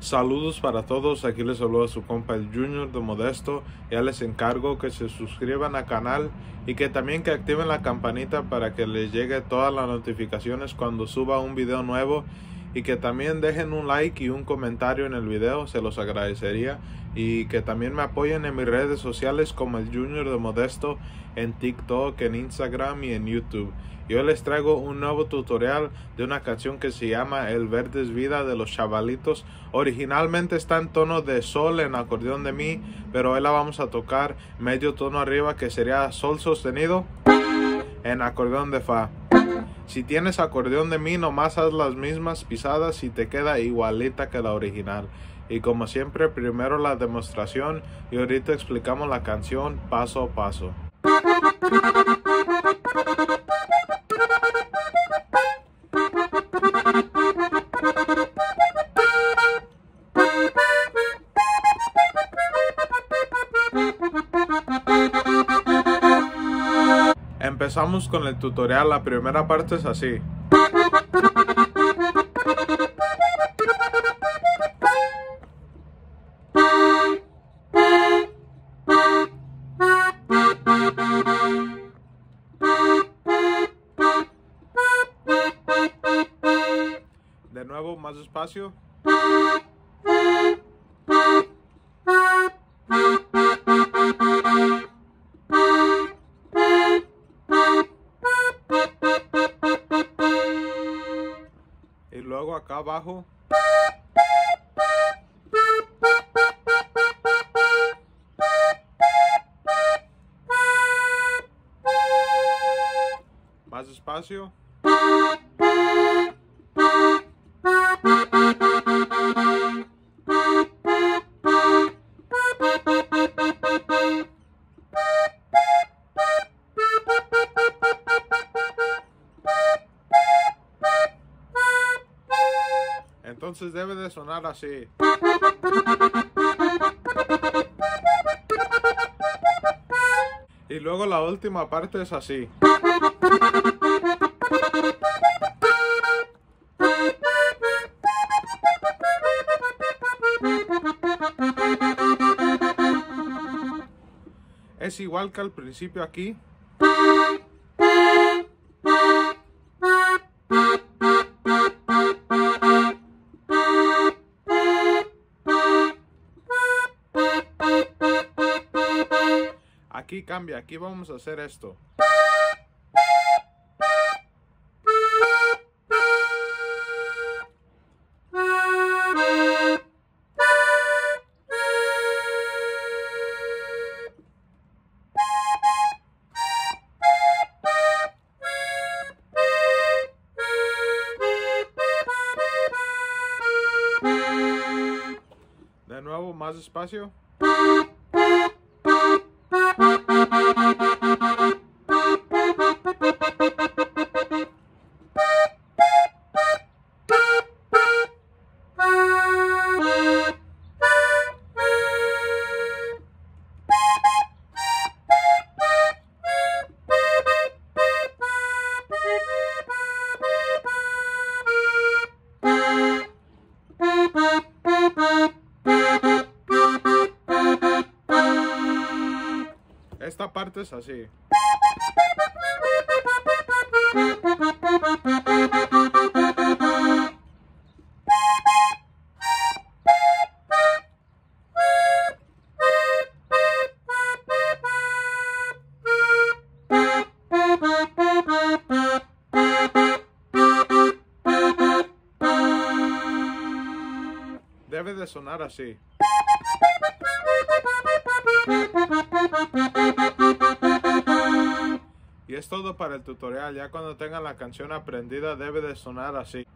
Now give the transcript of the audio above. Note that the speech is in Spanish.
Saludos para todos, aquí les saluda su compa el Junior de Modesto. Ya les encargo que se suscriban al canal y que también que activen la campanita para que les llegue todas las notificaciones cuando suba un video nuevo y que también dejen un like y un comentario en el video, se los agradecería y que también me apoyen en mis redes sociales como el Junior de Modesto en TikTok, en Instagram y en YouTube. Yo les traigo un nuevo tutorial de una canción que se llama El Verde es Vida de los Chavalitos. Originalmente está en tono de sol en acordeón de mi, pero hoy la vamos a tocar medio tono arriba que sería sol sostenido en acordeón de fa. Si tienes acordeón de mi, nomás haz las mismas pisadas y te queda igualita que la original. Y como siempre, primero la demostración y ahorita explicamos la canción paso a paso. Empezamos con el tutorial, la primera parte es así. De nuevo, más despacio. Acá abajo. Más despacio. Entonces debe de sonar así. Y luego la última parte es así. Es igual que al principio aquí. Aquí cambia, aquí vamos a hacer esto. De nuevo, más despacio. Parte es así. Debe de sonar así. Todo para el tutorial, ya cuando tengan la canción aprendida debe de sonar así.